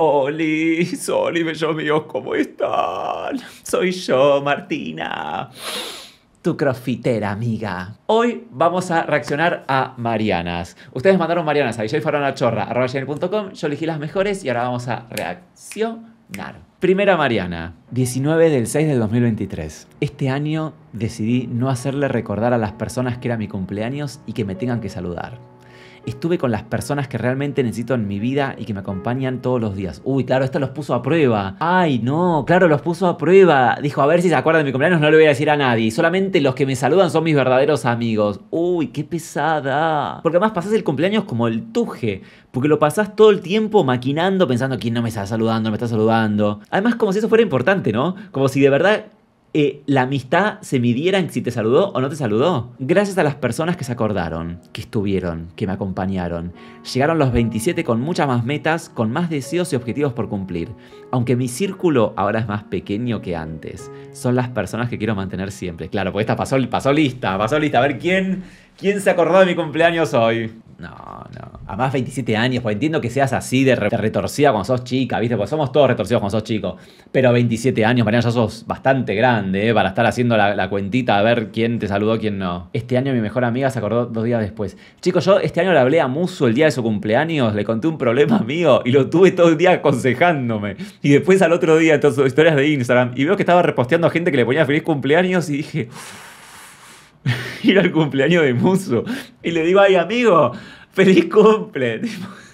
Oli, Soli, bellos míos, ¿cómo están? Soy yo, Martina. Tu crofitera, amiga. Hoy vamos a reaccionar a Marianas. Ustedes mandaron Marianas a djfaronachorra.com, yo elegí las mejores y ahora vamos a reaccionar. Primera Mariana, 19 del 6 del 2023. Este año decidí no hacerle recordar a las personas que era mi cumpleaños y que me tengan que saludar estuve con las personas que realmente necesito en mi vida y que me acompañan todos los días. Uy, claro, esto los puso a prueba. Ay, no, claro, los puso a prueba. Dijo, a ver si se acuerdan de mi cumpleaños, no le voy a decir a nadie. Solamente los que me saludan son mis verdaderos amigos. Uy, qué pesada. Porque además pasás el cumpleaños como el tuje. Porque lo pasás todo el tiempo maquinando, pensando quién no me está saludando, me está saludando. Además, como si eso fuera importante, ¿no? Como si de verdad eh, la amistad se midiera en si te saludó o no te saludó. Gracias a las personas que se acordaron, que estuvieron, que me acompañaron. Llegaron los 27 con muchas más metas, con más deseos y objetivos por cumplir. Aunque mi círculo ahora es más pequeño que antes. Son las personas que quiero mantener siempre. Claro, pues esta pasó lista, pasó lista. A ver quién, quién se acordó de mi cumpleaños hoy. No, no. Además, 27 años, pues entiendo que seas así de, retorcida cuando sos chica, ¿viste? Pues somos todos retorcidos cuando sos chico. Pero 27 años, Mariana, ya sos bastante grande, ¿eh? Para estar haciendo la, cuentita a ver quién te saludó, quién no. Este año mi mejor amiga se acordó dos días después. Chicos, yo este año le hablé a Muso el día de su cumpleaños, le conté un problema mío y lo tuve todo el día aconsejándome. Y después al otro día, en sus historias de Instagram, y veo que estaba reposteando a gente que le ponía feliz cumpleaños y dije ir al cumpleaños de Muso. Y le digo, ay amigo, feliz cumple.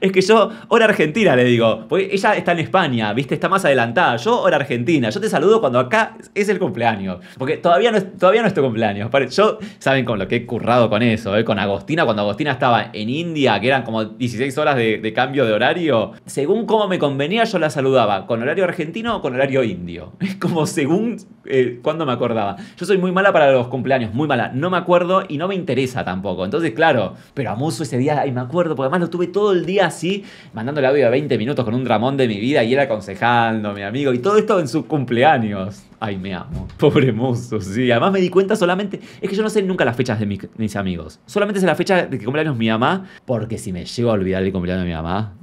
Es que yo, hora argentina, le digo. Porque ella está en España, ¿viste? Está más adelantada. Yo, hora argentina. Yo te saludo cuando acá es el cumpleaños. Porque todavía no es, todavía no es tu cumpleaños. Yo, saben con lo que he currado con eso, ¿eh? Con Agostina, cuando Agostina estaba en India, que eran como 16 horas de, cambio de horario. Según cómo me convenía, yo la saludaba. ¿Con horario argentino o con horario indio? Es como según eh, cuando me acordaba. Yo soy muy mala para los cumpleaños, muy mala. No me acuerdo y no me interesa tampoco. Entonces, claro, pero a Muso ese día, ay, me acuerdo, porque además lo tuve todo el día así, mandándole audio de 20 minutos con un dramón de mi vida y él aconsejando, mi amigo, y todo esto en su cumpleaños. Ay, me amo. Pobre Muso, sí. Además me di cuenta solamente. Es que yo no sé nunca las fechas de mis amigos. Solamente sé la fecha de que cumpleaños mi mamá. Porque si me llego a olvidar el cumpleaños de mi mamá.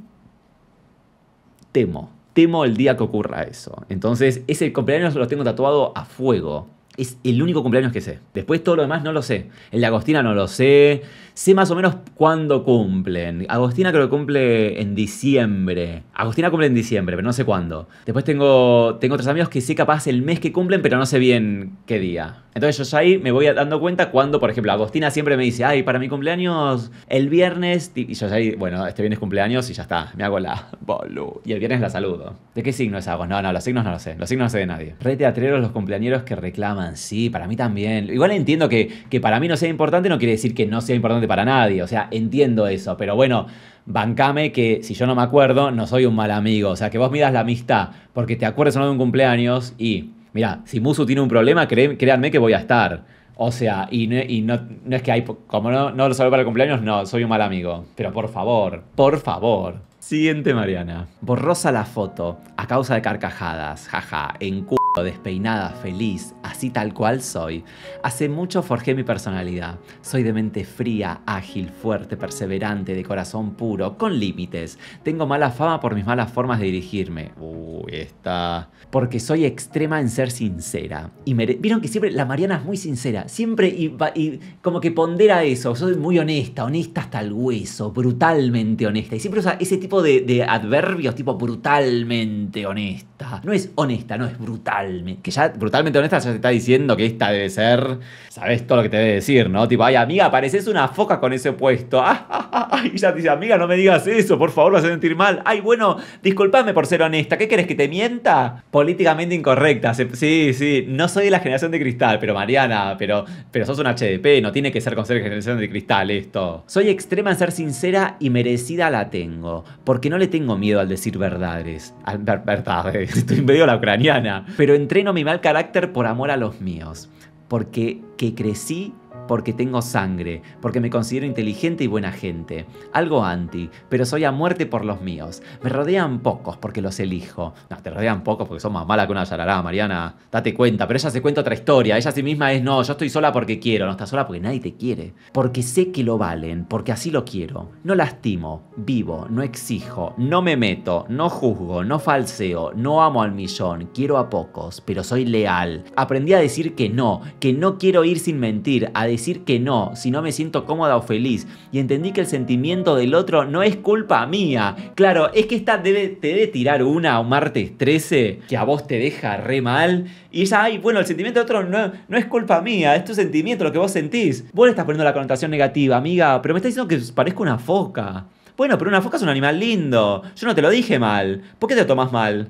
Temo. Temo el día que ocurra eso. Entonces, ese cumpleaños lo tengo tatuado a fuego. Es el único cumpleaños que sé. Después todo lo demás no lo sé. El de Agostina no lo sé. Sé más o menos cuándo cumplen. Agostina creo que cumple en diciembre. Agostina cumple en diciembre, pero no sé cuándo. Después tengo, tengo otros amigos que sé capaz el mes que cumplen, pero no sé bien qué día. Entonces yo ya ahí me voy dando cuenta cuando, por ejemplo, Agostina siempre me dice, ay, para mi cumpleaños el viernes. Y yo ya ahí, bueno, este viernes cumpleaños y ya está. Me hago la boludo. Y el viernes la saludo. ¿De qué signo es Agos? No, no, los signos no lo sé. Los signos no sé de nadie. Re teatreros los cumpleañeros que reclaman. Sí, para mí también. Igual entiendo que, que para mí no sea importante, no quiere decir que no sea importante para nadie. O sea, entiendo eso. Pero bueno, bancame que si yo no me acuerdo, no soy un mal amigo. O sea, que vos miras la amistad porque te acuerdes o no de un cumpleaños y, mira, si Musu tiene un problema, créanme que voy a estar. O sea, y, no, no, es que hay, como no, no lo sabe para el cumpleaños, no, soy un mal amigo. Pero por favor, por favor. Siguiente Mariana. Borrosa la foto, a causa de carcajadas, jaja, en despeinada, feliz, así tal cual soy. Hace mucho forjé mi personalidad. Soy de mente fría, ágil, fuerte, perseverante, de corazón puro, con límites. Tengo mala fama por mis malas formas de dirigirme. Uy, está. Porque soy extrema en ser sincera. Y me... vieron que siempre la Mariana es muy sincera. Siempre y, y como que pondera eso. Soy muy honesta, honesta hasta el hueso, brutalmente honesta. Y siempre usa ese tipo de adverbios, tipo brutalmente honesta. No es honesta, no es brutal que ya brutalmente honesta ya se está diciendo que esta debe ser, sabes todo lo que te debe decir, ¿no? Tipo, ay, amiga, pareces una foca con ese puesto. y ya te dice, amiga, no me digas eso, por favor, vas a sentir mal. Ay, bueno, discúlpame por ser honesta. ¿Qué querés que te mienta? Políticamente incorrecta. Sí, sí, no soy de la generación de cristal, pero Mariana, pero, pero sos un HDP, no tiene que ser con ser generación de cristal esto. Soy extrema en ser sincera y merecida la tengo, porque no le tengo miedo al decir verdades. Al, verdades, estoy medio la ucraniana. Pero entreno mi mal carácter por amor a los míos, porque que crecí porque tengo sangre, porque me considero inteligente y buena gente. Algo anti, pero soy a muerte por los míos. Me rodean pocos porque los elijo. No, te rodean pocos porque son más mala que una yarará, Mariana. Date cuenta, pero ella se cuenta otra historia. Ella a sí misma es, no, yo estoy sola porque quiero. No estás sola porque nadie te quiere. Porque sé que lo valen, porque así lo quiero. No lastimo, vivo, no exijo, no me meto, no juzgo, no falseo, no amo al millón, quiero a pocos, pero soy leal. Aprendí a decir que no, que no quiero ir sin mentir, a decir que no, si no me siento cómoda o feliz. Y entendí que el sentimiento del otro no es culpa mía. Claro, es que esta te debe tirar una un martes 13 que a vos te deja re mal. Y ya, ay, bueno, el sentimiento del otro no, no es culpa mía, es tu sentimiento, lo que vos sentís. Vos le estás poniendo la connotación negativa, amiga, pero me estás diciendo que parezco una foca. Bueno, pero una foca es un animal lindo. Yo no te lo dije mal. ¿Por qué te lo tomas mal?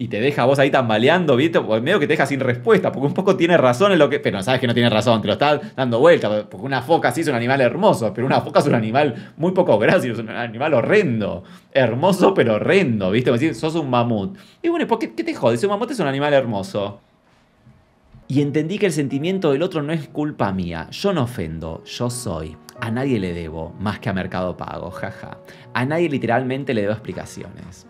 Y te deja vos ahí tambaleando, ¿viste? Pues medio que te deja sin respuesta, porque un poco tiene razón en lo que. Pero sabes que no tiene razón, te lo está dando vuelta, porque una foca sí es un animal hermoso, pero una foca es un animal muy poco gracioso, es un animal horrendo. Hermoso, pero horrendo, ¿viste? Como decir, sos un mamut. Y bueno, ¿por qué, qué te jodes? Un mamut es un animal hermoso. Y entendí que el sentimiento del otro no es culpa mía. Yo no ofendo, yo soy. A nadie le debo, más que a Mercado Pago, jaja. A nadie literalmente le debo explicaciones.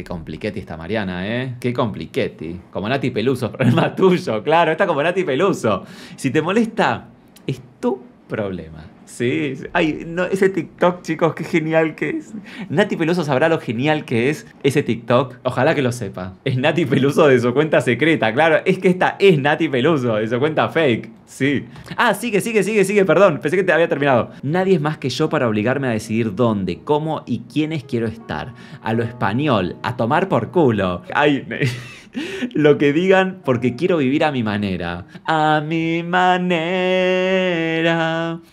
Qué compliquetti esta Mariana, ¿eh? Qué compliquetti. Como Nati Peluso, problema tuyo, claro, está como Nati Peluso. Si te molesta, es tu problema. Sí, ay, no, ese TikTok, chicos, qué genial que es. Nati Peluso sabrá lo genial que es ese TikTok. Ojalá que lo sepa. Es Nati Peluso de su cuenta secreta, claro. Es que esta es Nati Peluso de su cuenta fake. Sí. Ah, sigue, sigue, sigue, sigue, perdón. Pensé que te había terminado. Nadie es más que yo para obligarme a decidir dónde, cómo y quiénes quiero estar. A lo español, a tomar por culo. Ay, lo que digan porque quiero vivir a mi manera. A mi manera.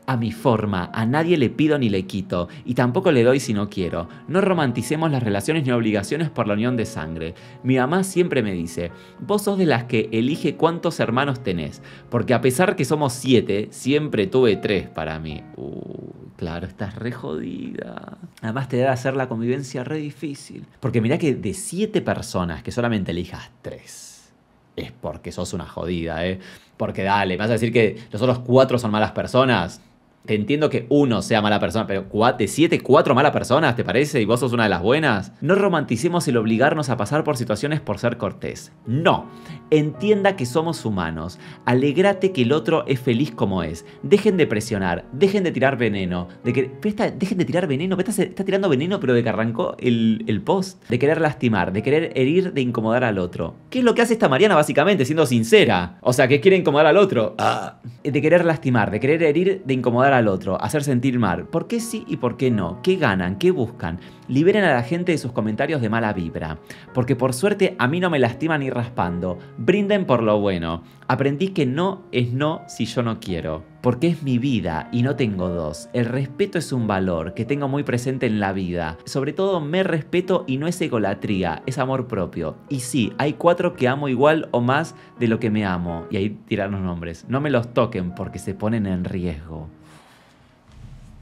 A mi forma. A nadie le pido ni le quito. Y tampoco le doy si no quiero. No romanticemos las relaciones ni obligaciones por la unión de sangre. Mi mamá siempre me dice, vos sos de las que elige cuántos hermanos tenés. Porque a pesar que somos siete, siempre tuve tres para mí. Uh, claro, estás re jodida. Además te debe hacer la convivencia re difícil. Porque mirá que de siete personas que solamente elijas tres, es porque sos una jodida, ¿eh? Porque dale, me vas a decir que los otros cuatro son malas personas. Te entiendo que uno sea mala persona, pero de siete, cuatro malas personas, ¿te parece? ¿Y vos sos una de las buenas? No romanticemos el obligarnos a pasar por situaciones por ser cortés. No. Entienda que somos humanos. Alegrate que el otro es feliz como es. Dejen de presionar. Dejen de tirar veneno. De que, dejen de tirar veneno. Está, está tirando veneno, pero de que arrancó el, el post. De querer lastimar, de querer herir, de incomodar al otro. ¿Qué es lo que hace esta Mariana, básicamente, siendo sincera? O sea, que quiere incomodar al otro. Ah. De querer lastimar, de querer herir, de incomodar al otro, hacer sentir mal. ¿Por qué sí y por qué no? ¿Qué ganan? ¿Qué buscan? Liberen a la gente de sus comentarios de mala vibra. Porque por suerte a mí no me lastiman ni raspando. Brinden por lo bueno. Aprendí que no es no si yo no quiero. Porque es mi vida y no tengo dos. El respeto es un valor que tengo muy presente en la vida. Sobre todo me respeto y no es egolatría, es amor propio. Y sí, hay cuatro que amo igual o más de lo que me amo. Y ahí tiran los nombres. No me los toquen porque se ponen en riesgo.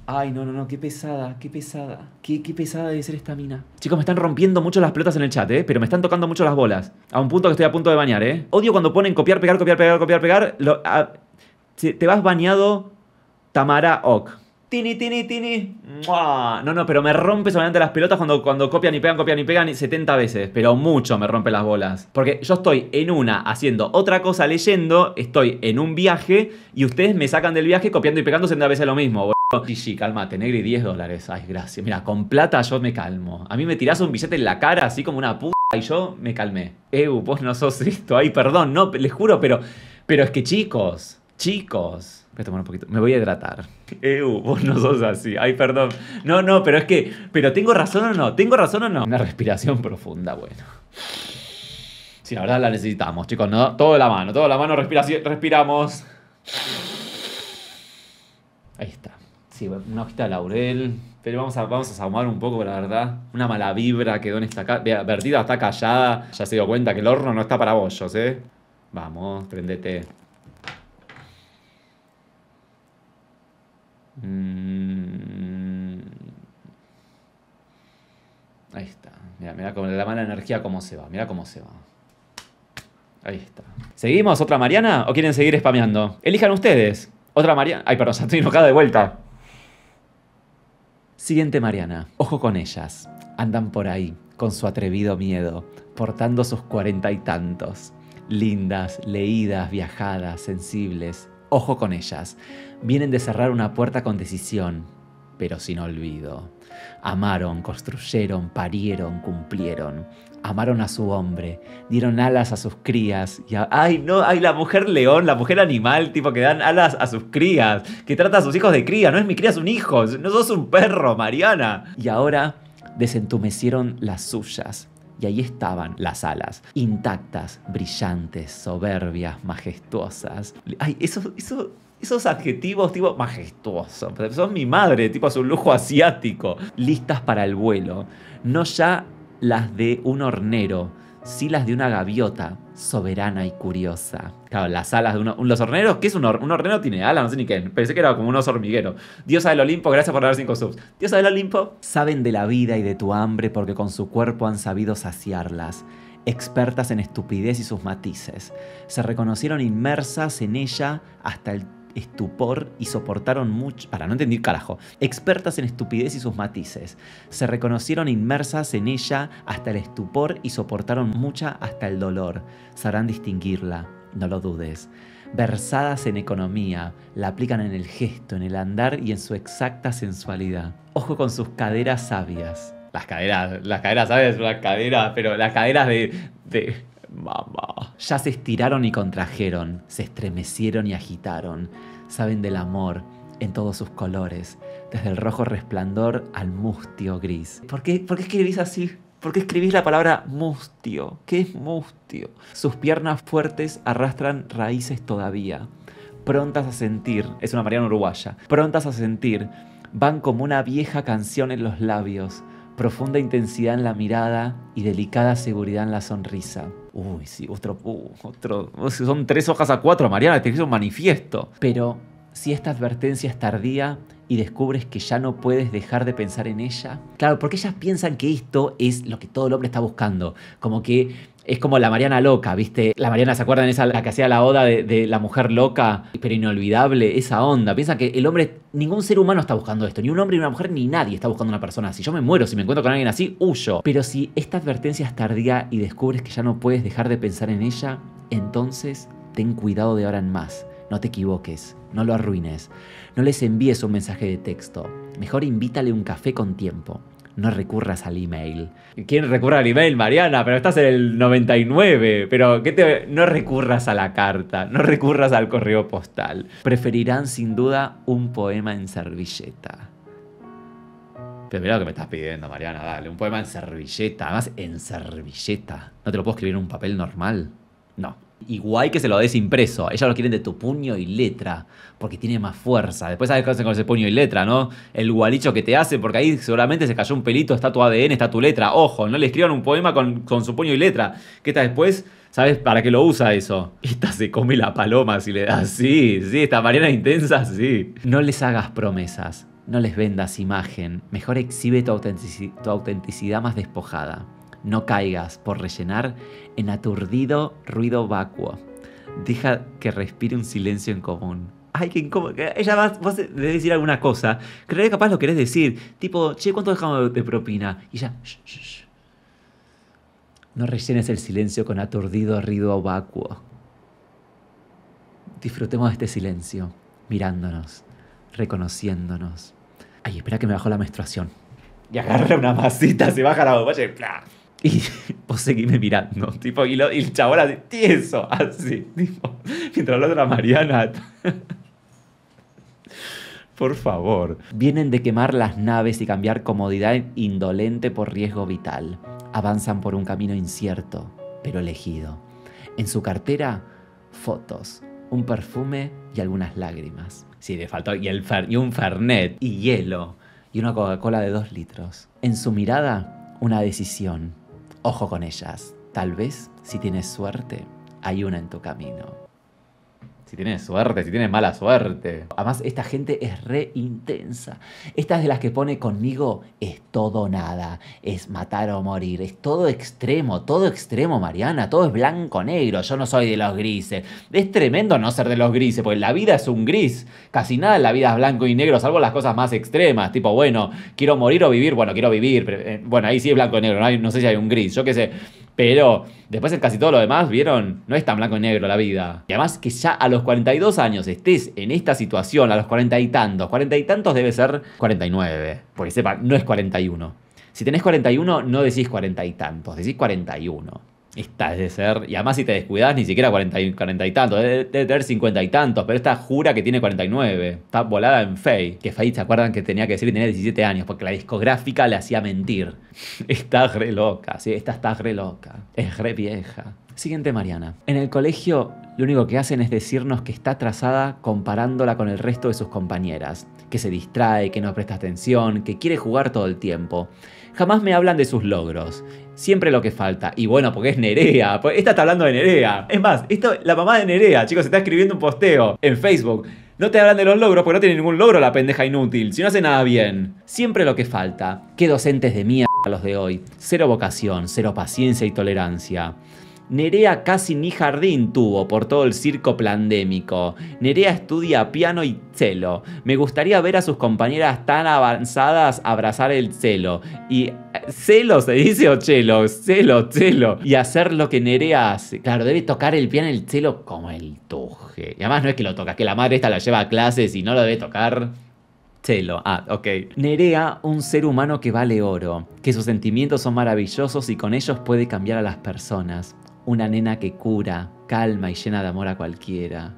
Ay, no, no, no, qué pesada, qué pesada. Qué, qué, pesada debe ser esta mina. Chicos, me están rompiendo mucho las pelotas en el chat, ¿eh? Pero me están tocando mucho las bolas. A un punto que estoy a punto de bañar, ¿eh? Odio cuando ponen copiar, pegar, copiar, pegar, copiar, pegar. te vas bañado Tamara Ok. Tini, tini, tini. No, no, pero me rompe solamente las pelotas cuando, cuando copian y pegan, copian y pegan 70 veces. Pero mucho me rompe las bolas. Porque yo estoy en una haciendo otra cosa leyendo, estoy en un viaje y ustedes me sacan del viaje copiando y pegando 70 veces lo mismo, Gigi, cálmate, negri, 10 dólares. Ay, gracias. Mira, con plata yo me calmo. A mí me tirás un billete en la cara así como una puta y yo me calmé. Eu, vos no sos esto. Ay, perdón, no, les juro, pero, pero es que chicos, chicos. Voy a tomar un poquito. Me voy a hidratar. Eu, vos no sos así. Ay, perdón. No, no, pero es que. Pero tengo razón o no. ¿Tengo razón o no? Una respiración profunda, bueno. Sí, la verdad la necesitamos, chicos, ¿no? Todo la mano, todo la mano, respiración, respiramos. Ahí está. Sí, una hojita de laurel. Pero vamos a, vamos a sahumar un poco, la verdad. Una mala vibra quedó en esta casa. Vertida está callada. Ya se dio cuenta que el horno no está para bollos, ¿eh? Vamos, prendete. Mm. Ahí está. Mira, mira con la mala energía cómo se va. Mira cómo se va. Ahí está. ¿Seguimos otra Mariana o quieren seguir spameando? Elijan ustedes. Otra Mariana. Ay, perdón, estoy enojada de vuelta. Siguiente Mariana. Ojo con ellas. Andan por ahí, con su atrevido miedo, portando sus cuarenta y tantos. Lindas, leídas, viajadas, sensibles. Ojo con ellas. Vienen de cerrar una puerta con decisión, pero sin olvido. Amaron, construyeron, parieron, cumplieron. Amaron a su hombre, dieron alas a sus crías. Y ay, no, ay, la mujer león, la mujer animal, tipo que dan alas a sus crías, que trata a sus hijos de cría. No es mi cría, es un hijo, no sos un perro, Mariana. Y ahora desentumecieron las suyas. Y ahí estaban las alas, intactas, brillantes, soberbias, majestuosas. Ay, eso, eso, esos adjetivos tipo majestuoso, son mi madre, tipo es un lujo asiático, listas para el vuelo. No ya las de un hornero, sí las de una gaviota, soberana y curiosa. Claro, las alas de uno, los horneros, ¿qué es un, un hornero? Tiene alas, no sé ni qué. Pensé que era como un oso hormiguero. Diosa del Olimpo, gracias por dar cinco subs. Diosa del Olimpo. Saben de la vida y de tu hambre porque con su cuerpo han sabido saciarlas. Expertas en estupidez y sus matices. Se reconocieron inmersas en ella hasta el estupor y soportaron mucho, para no entender carajo, expertas en estupidez y sus matices. Se reconocieron inmersas en ella hasta el estupor y soportaron mucha hasta el dolor. Sabrán distinguirla, no lo dudes. Versadas en economía, la aplican en el gesto, en el andar y en su exacta sensualidad. Ojo con sus caderas sabias. Las caderas, las caderas sabias, las caderas, pero las caderas de, de Mamá. Ya se estiraron y contrajeron, se estremecieron y agitaron. Saben del amor en todos sus colores, desde el rojo resplandor al mustio gris. ¿Por qué, ¿Por qué escribís así? ¿Por qué escribís la palabra mustio? ¿Qué es mustio? Sus piernas fuertes arrastran raíces todavía, prontas a sentir, es una mariana uruguaya, prontas a sentir, van como una vieja canción en los labios, profunda intensidad en la mirada y delicada seguridad en la sonrisa. Uy, sí, otro, uh, otro, son tres hojas a cuatro, Mariana, te hizo un manifiesto. Pero si esta advertencia es tardía y descubres que ya no puedes dejar de pensar en ella, claro, porque ellas piensan que esto es lo que todo el hombre está buscando, como que es como la Mariana loca, ¿viste? La Mariana, ¿se acuerdan esa la que hacía la oda de, la mujer loca, pero inolvidable? Esa onda. Piensa que el hombre, ningún ser humano está buscando esto. Ni un hombre, ni una mujer, ni nadie está buscando una persona así. Yo me muero, si me encuentro con alguien así, huyo. Pero si esta advertencia es tardía y descubres que ya no puedes dejar de pensar en ella, entonces ten cuidado de ahora en más. No te equivoques, no lo arruines. No les envíes un mensaje de texto. Mejor invítale un café con tiempo no recurras al email. ¿Quién recurre al email, Mariana? Pero estás en el 99. Pero ¿qué te... no recurras a la carta, no recurras al correo postal. Preferirán sin duda un poema en servilleta. Pero mira lo que me estás pidiendo, Mariana, dale. Un poema en servilleta. Además, en servilleta. ¿No te lo puedo escribir en un papel normal? No. Igual que se lo des impreso. Ellos lo quieren de tu puño y letra, porque tiene más fuerza. Después sabes qué hacen con ese puño y letra, ¿no? El gualicho que te hace, porque ahí seguramente se cayó un pelito, está tu ADN, está tu letra. Ojo, no le escriban un poema con, su puño y letra. ¿Qué está después? ¿Sabes para qué lo usa eso? Esta se come la paloma si le das. Sí, sí, esta Mariana intensa, sí. No les hagas promesas, no les vendas imagen. Mejor exhibe tu autenticidad más despojada. No caigas por rellenar en aturdido ruido vacuo. Deja que respire un silencio en común. Ay, qué incómodo. Ella va, vos decir alguna cosa. Creo que capaz lo querés decir. Tipo, che, ¿cuánto dejamos de propina? Y ya, shh. No rellenes el silencio con aturdido ruido vacuo. Disfrutemos de este silencio, mirándonos, reconociéndonos. Ay, espera que me bajó la menstruación. Y agarra una masita, se baja la bomba y ¡plá! Y vos seguime mirando, tipo, y, el chabón así, tieso, así, tipo, mientras la Mariana. Por favor. Vienen de quemar las naves y cambiar comodidad indolente por riesgo vital. Avanzan por un camino incierto, pero elegido. En su cartera, fotos, un perfume y algunas lágrimas. Sí, le faltó. Y un Fernet, y hielo, y una Coca-Cola de dos litros. En su mirada, una decisión Ojo con ellas. Tal vez, si tienes suerte, hay una en tu camino. Si suerte, si tienes mala suerte. Además, esta gente es re intensa. Esta es de las que pone conmigo es todo nada, es matar o morir, es todo extremo, todo extremo, Mariana, todo es blanco-negro, yo no soy de los grises. Es tremendo no ser de los grises, porque la vida es un gris. Casi nada en la vida es blanco y negro, salvo las cosas más extremas, tipo, bueno, quiero morir o vivir, bueno, quiero vivir, pero, eh, bueno, ahí sí es blanco y negro, no, no sé si hay un gris, yo qué sé. Pero después en casi todo lo demás, ¿vieron? No es tan blanco y negro la vida. Y además que ya a los 42 años estés en esta situación, a los 40 y tantos, 40 y tantos debe ser 49, porque sepa, no es 41. Si tenés 41 no decís 40 y tantos, decís 41. Esta es de ser, y además si te descuidas ni siquiera 40 y, 40 y tantos, debe, tener 50 y tantos, pero esta jura que tiene 49, está volada en Faye, que Faye se acuerdan que tenía que decir que tenía 17 años, porque la discográfica le hacía mentir. Está re loca, sí, esta está re loca, es re vieja. Siguiente Mariana. En el colegio lo único que hacen es decirnos que está atrasada comparándola con el resto de sus compañeras, que se distrae, que no presta atención, que quiere jugar todo el tiempo. Jamás me hablan de sus logros. Siempre lo que falta. Y bueno, porque es Nerea. Esta está hablando de Nerea. Es más, esto, la mamá de Nerea, chicos, está escribiendo un posteo en Facebook. No te hablan de los logros porque no tiene ningún logro la pendeja inútil. Si no hace nada bien. Siempre lo que falta. Qué docentes de mierda los de hoy. Cero vocación, cero paciencia y tolerancia. Nerea casi ni jardín tuvo por todo el circo plandémico. Nerea estudia piano y celo. Me gustaría ver a sus compañeras tan avanzadas abrazar el celo. Y celo se dice o chelo, celo, celo. Y hacer lo que Nerea hace. Claro, debe tocar el piano y el celo como el tuje. Y además no es que lo toca, es que la madre esta la lleva a clases y no lo debe tocar. Celo. Ah, ok. Nerea, un ser humano que vale oro, que sus sentimientos son maravillosos y con ellos puede cambiar a las personas una nena que cura, calma y llena de amor a cualquiera.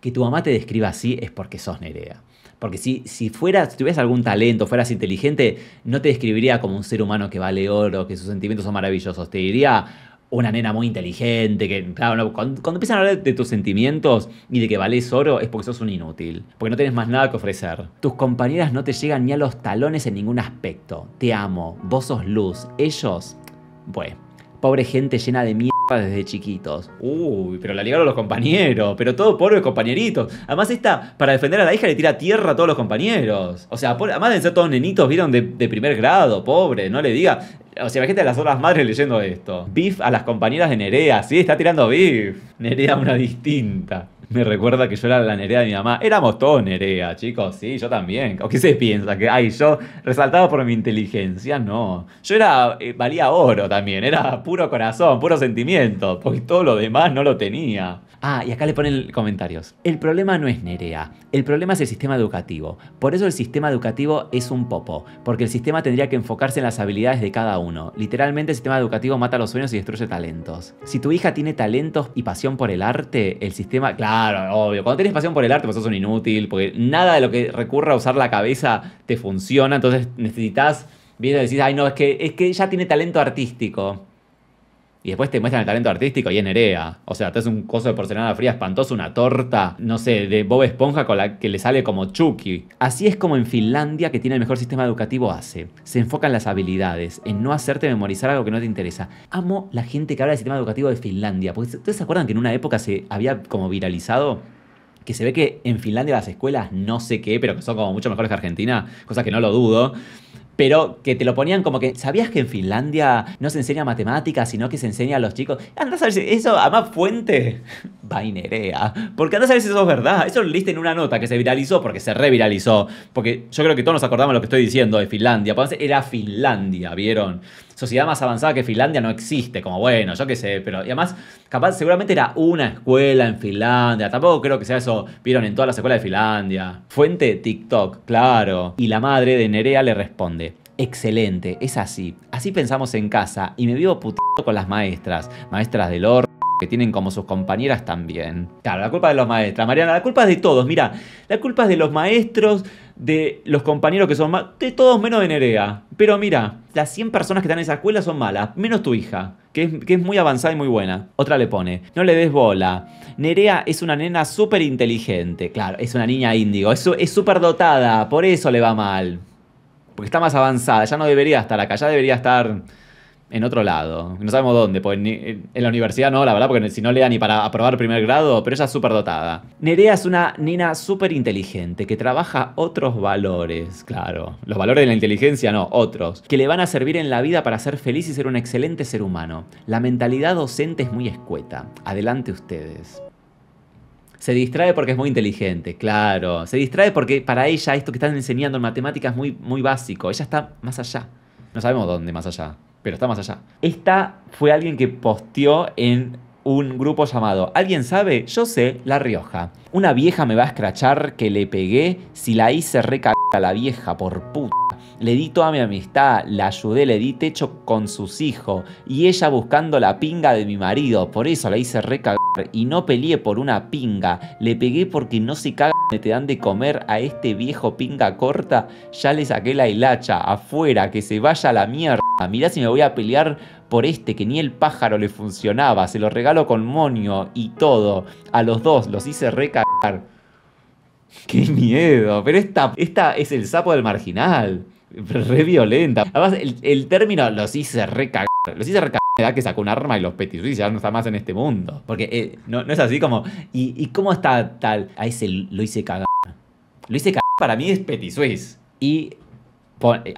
Que tu mamá te describa así es porque sos Nerea. Porque si, si fueras, tuvieras algún talento, fueras inteligente, no te describiría como un ser humano que vale oro, que sus sentimientos son maravillosos. Te diría una nena muy inteligente, que, claro, cuando, empiezan a hablar de tus sentimientos y de que vales oro, es porque sos un inútil, porque no tienes más nada que ofrecer. Tus compañeras no te llegan ni a los talones en ningún aspecto. Te amo, vos sos luz, ellos, bueno Pobre gente llena de mierda desde chiquitos. Uy, pero la ligaron los compañeros. Pero todo pobres compañeritos. Además, esta, para defender a la hija, le tira tierra a todos los compañeros. O sea, además de ser todos nenitos, vieron de, primer grado, pobre. No le diga. O sea, imagínate a las otras madres leyendo esto. Beef a las compañeras de Nerea. Sí, está tirando beef. Nerea una distinta. Me recuerda que yo era la Nerea de mi mamá. Éramos todos Nerea, chicos. Sí, yo también. ¿O qué se piensa? Que, ay, yo resaltado por mi inteligencia. No. Yo era, eh, valía oro también. Era puro corazón, puro sentimiento. Porque todo lo demás no lo tenía. Ah, y acá le ponen comentarios. El problema no es Nerea, el problema es el sistema educativo. Por eso el sistema educativo es un popo, porque el sistema tendría que enfocarse en las habilidades de cada uno. Literalmente el sistema educativo mata los sueños y destruye talentos. Si tu hija tiene talentos y pasión por el arte, el sistema, claro, obvio, cuando tienes pasión por el arte pues sos un inútil, porque nada de lo que recurra a usar la cabeza te funciona, entonces necesitas, bien decir, ay no, es que, es que ella tiene talento artístico y después te muestran el talento artístico y es Nerea. O sea, te hace un coso de porcelana fría espantoso, una torta, no sé, de Bob Esponja con la que le sale como Chucky. Así es como en Finlandia, que tiene el mejor sistema educativo, hace. Se enfoca en las habilidades, en no hacerte memorizar algo que no te interesa. Amo la gente que habla del sistema educativo de Finlandia. Porque ¿ustedes se acuerdan que en una época se había como viralizado? que se ve que en Finlandia las escuelas no sé qué, pero que son como mucho mejores que Argentina, cosa que no lo dudo pero que te lo ponían como que, ¿sabías que en Finlandia no se enseña matemáticas, sino que se enseña a los chicos? Anda a ver eso, además fuente, vainerea, porque a ver si eso es verdad. Eso lo leíste en una nota que se viralizó, porque se reviralizó, porque yo creo que todos nos acordamos lo que estoy diciendo de Finlandia, era Finlandia, ¿vieron? Sociedad más avanzada que Finlandia no existe, como bueno, yo qué sé, pero y además, capaz, seguramente era una escuela en Finlandia, tampoco creo que sea eso, vieron en todas las escuelas de Finlandia. Fuente TikTok, claro. Y la madre de Nerea le responde, excelente, es así. Así pensamos en casa y me vivo putando con las maestras, maestras del oro que tienen como sus compañeras también. Claro, la culpa de los maestros, Mariana, la culpa es de todos. Mira, la culpa es de los maestros, de los compañeros que son malos, de todos menos de Nerea. Pero mira, las 100 personas que están en esa escuela son malas, menos tu hija, que es, que es muy avanzada y muy buena. Otra le pone, no le des bola. Nerea es una nena súper inteligente. Claro, es una niña índigo, es súper dotada, por eso le va mal. Porque está más avanzada, ya no debería estar acá, ya debería estar en otro lado. No sabemos dónde, pues en la universidad no, la verdad, porque si no le da ni para aprobar primer grado, pero ella es súper dotada. Nerea es una nina súper inteligente que trabaja otros valores, claro. Los valores de la inteligencia no, otros, que le van a servir en la vida para ser feliz y ser un excelente ser humano. La mentalidad docente es muy escueta. Adelante ustedes. Se distrae porque es muy inteligente, claro. Se distrae porque para ella esto que están enseñando en matemáticas es muy, muy básico. Ella está más allá. No sabemos dónde más allá pero está más allá. Esta fue alguien que posteó en un grupo llamado ¿Alguien sabe? Yo sé, La Rioja. Una vieja me va a escrachar que le pegué si la hice recagar a la vieja por puta. Le di toda mi amistad, la ayudé, le di techo con sus hijos y ella buscando la pinga de mi marido, por eso la hice recagar y no peleé por una pinga, le pegué porque no se caga te dan de comer a este viejo pinga corta, ya le saqué la hilacha, afuera, que se vaya a la mierda. Mirá si me voy a pelear por este que ni el pájaro le funcionaba, se lo regalo con monio y todo. A los dos los hice recagar. ¡Qué miedo! Pero esta, esta es el sapo del marginal. Re violenta. Además, el, término los hice recagar. Los hice recagar. Me da que sacó un arma y los Petit ya no está más en este mundo. Porque eh, no, es así como. ¿y, cómo está tal? A ese lo hice cagar. Lo hice cagar para mí es Petit Y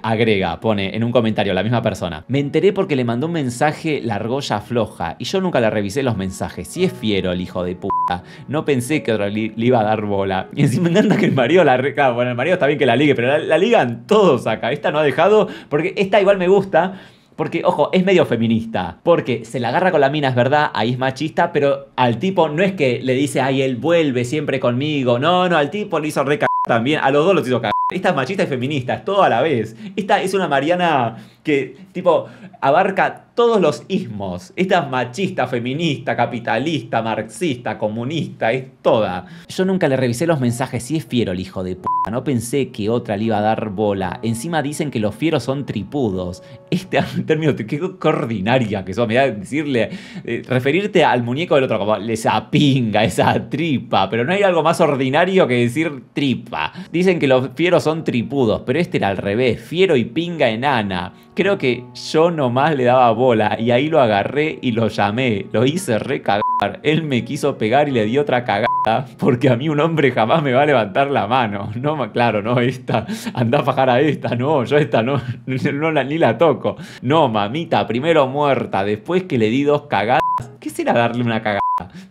agrega, pone en un comentario la misma persona. Me enteré porque le mandó un mensaje la argolla floja y yo nunca le revisé los mensajes. Si es fiero el hijo de puta. No pensé que le, iba a dar bola. Y encima me encanta que el marido la reca. Bueno, el marido está bien que la ligue, pero la, ligan todos acá. Esta no ha dejado. Porque esta igual me gusta. Porque, ojo, es medio feminista. Porque se la agarra con la mina, es verdad, ahí es machista, pero al tipo no es que le dice, ay, él vuelve siempre conmigo. No, no, al tipo le hizo reca también. A los dos los hizo cagar. Esta es machista y feminista, es todo a la vez. Esta es una Mariana que, tipo, abarca todos los ismos. Esta es machista, feminista, capitalista, marxista, comunista, es toda. Yo nunca le revisé los mensajes, si es fiero el hijo de p. No pensé que otra le iba a dar bola. Encima dicen que los fieros son tripudos. Este término, qué ordinaria que. Me da decirle, eh, referirte al muñeco del otro como esa pinga, esa tripa. Pero no hay algo más ordinario que decir tripa. Dicen que los fieros son tripudos, pero este era al revés. Fiero y pinga enana. Creo que yo nomás le daba bola y ahí lo agarré y lo llamé. Lo hice recagar. Él me quiso pegar y le di otra cagada porque a mí un hombre jamás me va a levantar la mano. No, claro, no, esta. Anda a fajar a esta. No, yo esta no, no la, ni la toco. No, mamita, primero muerta, después que le di dos cagadas. ¿Qué será darle una cagada?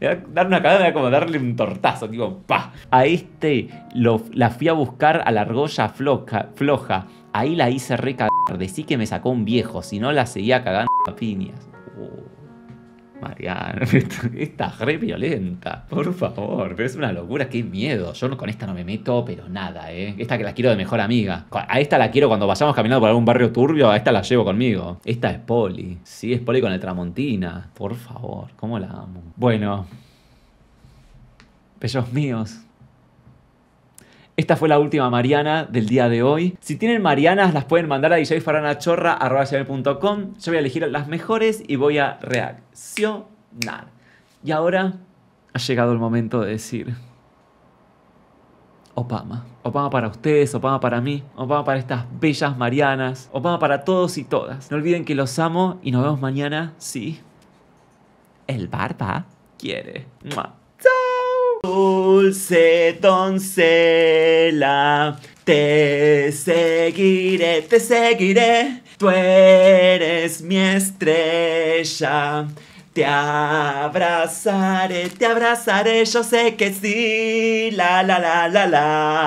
Darle una cagada era como darle un tortazo, digo, pa. A este lo, la fui a buscar a la argolla floja, floja Ahí la hice re cagar. Decí que me sacó un viejo, si no la seguía cagando a piñas. Uh, Mariana, esta es re violenta. Por favor, pero es una locura, qué miedo. Yo con esta no me meto, pero nada, ¿eh? Esta que la quiero de mejor amiga. A esta la quiero cuando vayamos caminando por algún barrio turbio, a esta la llevo conmigo. Esta es Poli. Sí, es Poli con el Tramontina. Por favor, ¿cómo la amo? Bueno. Bellos míos. Esta fue la última Mariana del día de hoy. Si tienen Marianas, las pueden mandar a djfaranachorra.com. Yo voy a elegir las mejores y voy a reaccionar. Y ahora ha llegado el momento de decir... Opama. Opama para ustedes, Opama para mí, Opama para estas bellas Marianas, Opama para todos y todas. No olviden que los amo y nos vemos mañana, sí. El barba quiere. Dulce doncella, te seguiré, te seguiré. Tú eres mi estrella. Te abrazaré, te abrazaré, yo sé que sí. La la la la la.